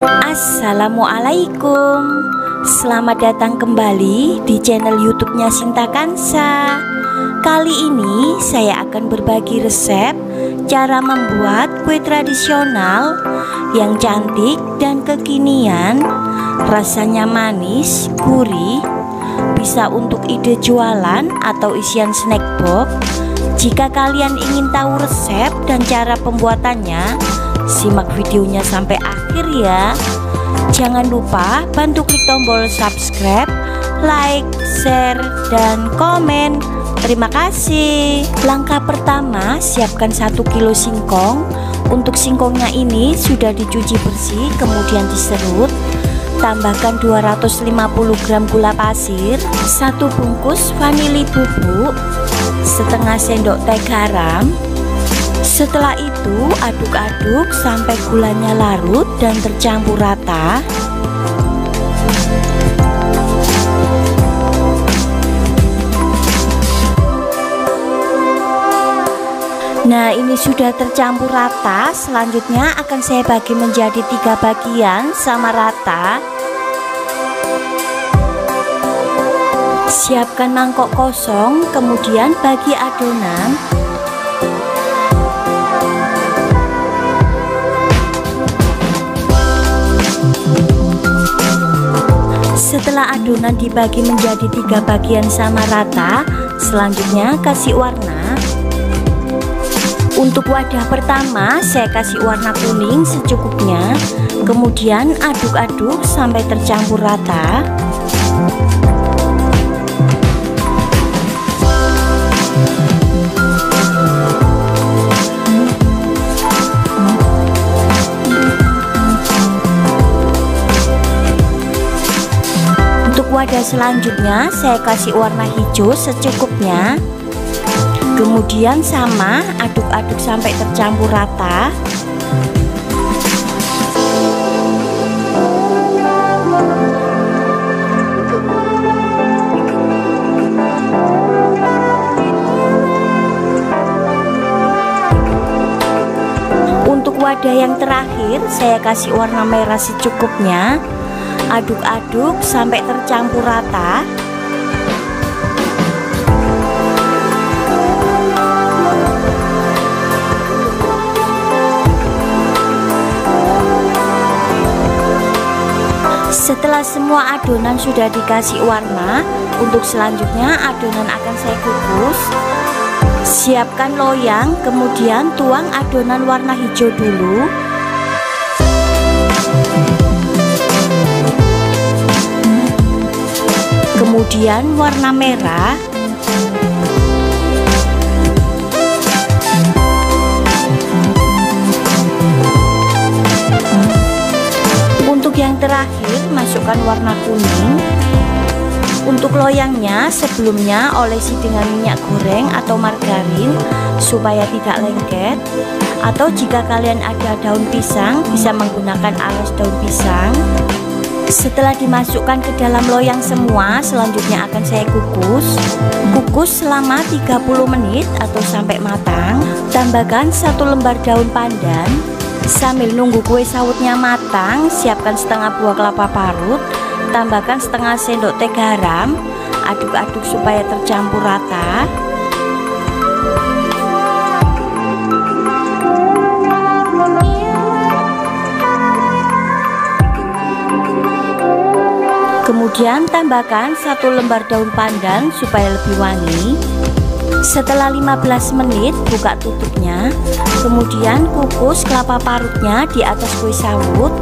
Assalamualaikum. Selamat datang kembali di channel youtube-nya Sinta Kansa. Kali ini saya akan berbagi resep Cara membuat kue tradisional Yang cantik dan kekinian Rasanya manis, gurih Bisa untuk ide jualan atau isian snack box. Jika kalian ingin tahu resep dan cara pembuatannya Simak videonya sampai akhir ya. Jangan lupa bantu klik tombol subscribe, like, share, dan komen. Terima kasih. Langkah pertama siapkan 1 kilo singkong. Untuk singkongnya ini sudah dicuci bersih kemudian diserut. Tambahkan 250 gram gula pasir satu bungkus vanili bubuk Setengah sendok teh garam setelah itu aduk-aduk sampai gulanya larut dan tercampur rata. Nah ini sudah tercampur rata. Selanjutnya akan saya bagi menjadi tiga bagian sama rata. Siapkan mangkok kosong Kemudian bagi adonan Setelah adonan dibagi menjadi tiga bagian sama rata, selanjutnya kasih warna. Untuk wadah pertama, saya kasih warna kuning secukupnya, kemudian aduk-aduk sampai tercampur rata. Selanjutnya saya kasih warna hijau secukupnya. Kemudian sama aduk-aduk sampai tercampur rata. Untuk wadah yang terakhir saya kasih warna merah secukupnya aduk-aduk sampai tercampur rata. Setelah semua adonan sudah dikasih warna Untuk selanjutnya adonan akan saya kukus. Siapkan loyang Kemudian tuang adonan warna hijau dulu kemudian warna merah. Untuk yang terakhir masukkan warna kuning. Untuk loyangnya sebelumnya olesi dengan minyak goreng atau margarin supaya tidak lengket. Atau jika kalian ada daun pisang bisa menggunakan alas daun pisang setelah dimasukkan ke dalam loyang semua, selanjutnya akan saya kukus. Kukus selama 30 menit atau sampai matang. Tambahkan satu lembar daun pandan. Sambil nunggu kue sawutnya matang, siapkan setengah buah kelapa parut. Tambahkan setengah sendok teh garam. Aduk-aduk supaya tercampur rata. Kemudian tambahkan satu lembar daun pandan supaya lebih wangi. Setelah 15 menit buka tutupnya. Kemudian kukus kelapa parutnya di atas kue sawut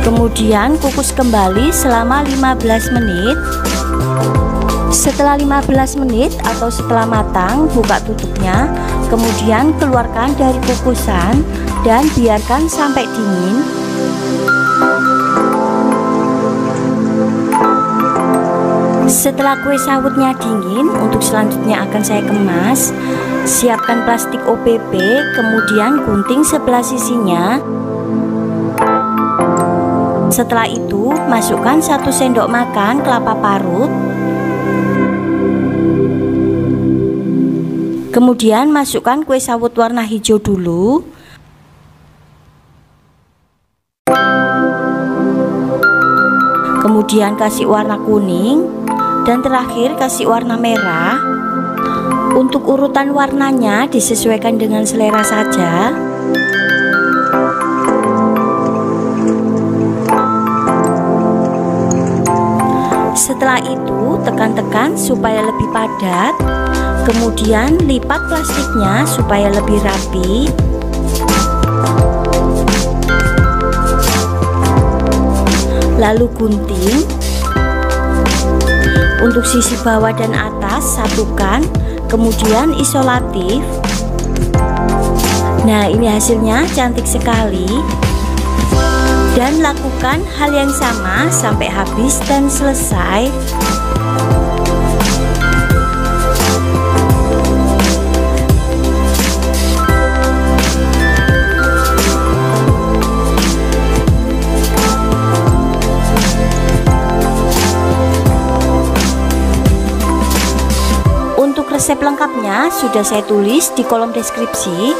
Kemudian kukus kembali selama 15 menit. Setelah 15 menit atau setelah matang buka tutupnya. Kemudian keluarkan dari kukusan dan biarkan sampai dingin Setelah kue sawutnya dingin, untuk selanjutnya akan saya kemas. Siapkan plastik OPP, kemudian gunting sebelah sisinya. Setelah itu, masukkan satu sendok makan kelapa parut. Kemudian masukkan kue sawut warna hijau dulu. kemudian kasih warna kuning, dan terakhir kasih warna merah. Untuk urutan warnanya disesuaikan dengan selera saja. Setelah itu, tekan-tekan supaya lebih padat. Kemudian lipat plastiknya supaya lebih rapi. Lalu gunting. Untuk sisi bawah dan atas satukan, kemudian isolatif. Nah, ini hasilnya cantik sekali. Dan lakukan hal yang sama sampai habis dan selesai. Resep lengkapnya sudah saya tulis di kolom deskripsi.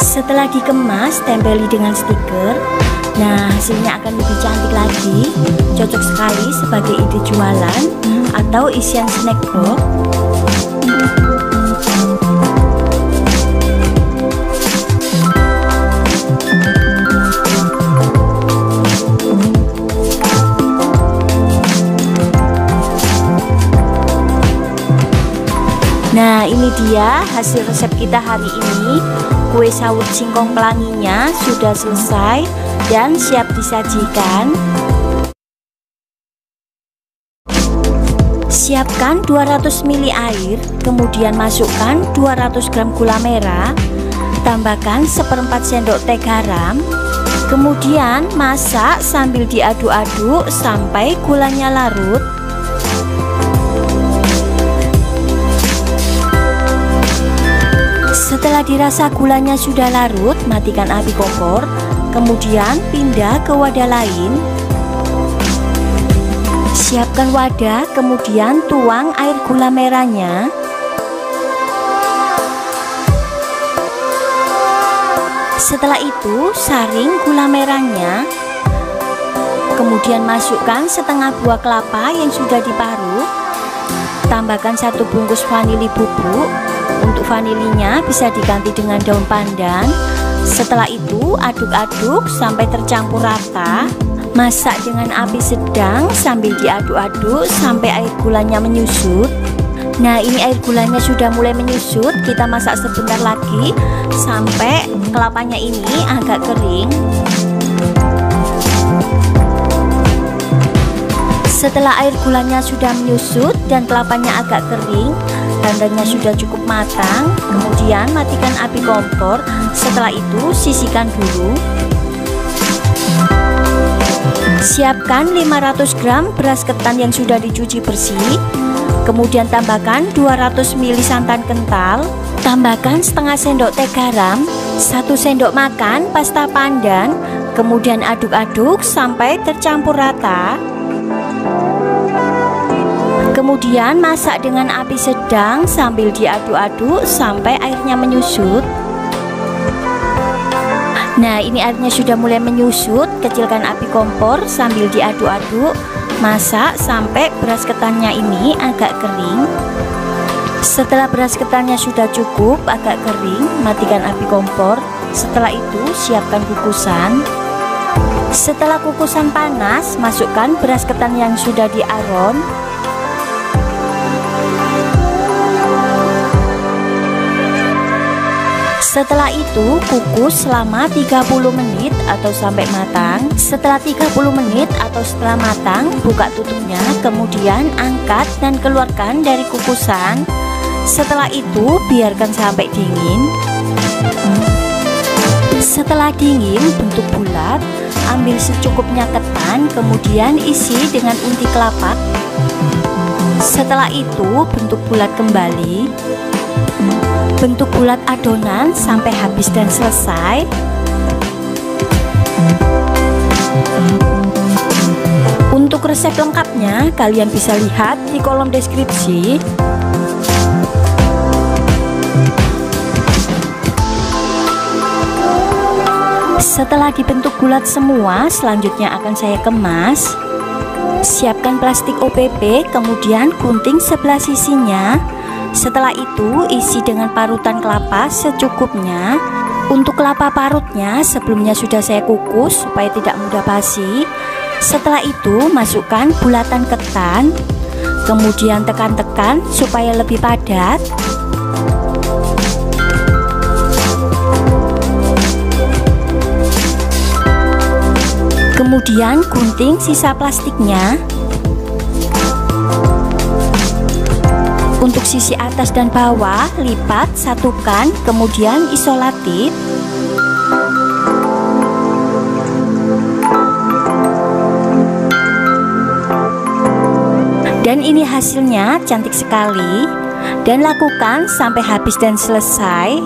Setelah dikemas, tempeli dengan stiker. Nah, hasilnya akan lebih cantik lagi. Cocok sekali sebagai ide jualan atau isian snack box. Nah ini dia hasil resep kita hari ini. Kue sawut singkong pelanginya sudah selesai dan siap disajikan. Siapkan 200 ml air Kemudian masukkan 200 gram gula merah. Tambahkan seperempat sendok teh garam. Kemudian masak sambil diaduk-aduk sampai gulanya larut Setelah dirasa gulanya sudah larut, matikan api kompor, kemudian pindah ke wadah lain. Siapkan wadah, kemudian tuang air gula merahnya. Setelah itu, saring gula merahnya. Kemudian masukkan setengah buah kelapa yang sudah diparut. Tambahkan satu bungkus vanili bubuk untuk vanilinya bisa diganti dengan daun pandan. Setelah itu aduk-aduk sampai tercampur rata. Masak dengan api sedang sambil diaduk-aduk sampai air gulanya menyusut. Nah ini air gulanya sudah mulai menyusut Kita masak sebentar lagi Sampai kelapanya ini agak kering Setelah air gulanya sudah menyusut dan kelapanya agak kering Tandanya sudah cukup matang Kemudian matikan api kompor. Setelah itu sisihkan dulu. Siapkan 500 gram beras ketan yang sudah dicuci bersih. Kemudian tambahkan 200 ml santan kental. Tambahkan setengah sendok teh garam 1 sendok makan pasta pandan Kemudian aduk-aduk sampai tercampur rata. Kemudian masak dengan api sedang sambil diaduk-aduk sampai airnya menyusut. Nah, ini airnya sudah mulai menyusut, kecilkan api kompor sambil diaduk-aduk. Masak sampai beras ketannya ini agak kering. Setelah beras ketannya sudah cukup agak kering, matikan api kompor. Setelah itu, siapkan kukusan. Setelah kukusan panas, masukkan beras ketan yang sudah diaron Setelah itu kukus selama 30 menit atau sampai matang. Setelah 30 menit atau setelah matang buka tutupnya Kemudian angkat dan keluarkan dari kukusan. Setelah itu biarkan sampai dingin. Setelah dingin bentuk bulat Ambil secukupnya ketan kemudian isi dengan unti kelapa Setelah itu bentuk bulat kembali bentuk bulat adonan sampai habis dan selesai Untuk resep lengkapnya kalian bisa lihat di kolom deskripsi. Setelah dibentuk bulat semua, selanjutnya akan saya kemas. Siapkan plastik OPP, kemudian gunting sebelah sisinya. Setelah itu, isi dengan parutan kelapa secukupnya. Untuk kelapa parutnya, sebelumnya sudah saya kukus supaya tidak mudah basi. Setelah itu, masukkan bulatan ketan, kemudian tekan-tekan supaya lebih padat. Kemudian gunting sisa plastiknya Untuk sisi atas dan bawah lipat, satukan, kemudian isolatif Dan ini hasilnya cantik sekali. Dan lakukan sampai habis dan selesai.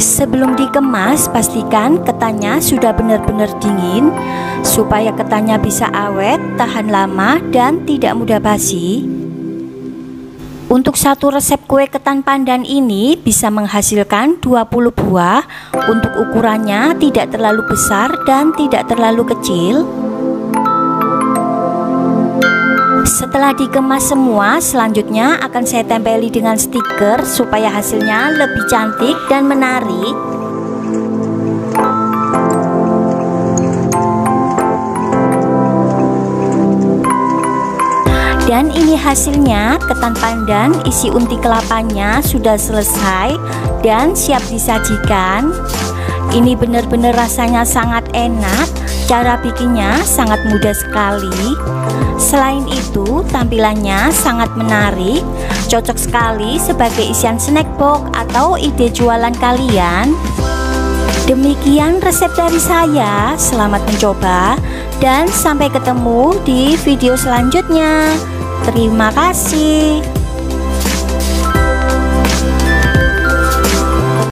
Sebelum dikemas, pastikan ketannya sudah benar-benar dingin supaya ketannya bisa awet, tahan lama, dan tidak mudah basi. Untuk satu resep kue ketan pandan ini bisa menghasilkan 20 buah Untuk ukurannya tidak terlalu besar dan tidak terlalu kecil Setelah dikemas semua, selanjutnya akan saya tempeli dengan stiker supaya hasilnya lebih cantik dan menarik. Dan ini hasilnya, ketan pandan isi unti kelapanya sudah selesai dan siap disajikan. Ini benar-benar rasanya sangat enak Cara bikinnya sangat mudah sekali. Selain itu tampilannya sangat menarik Cocok sekali sebagai isian snack box atau ide jualan kalian. Demikian resep dari saya Selamat mencoba Dan sampai ketemu di video selanjutnya Terima kasih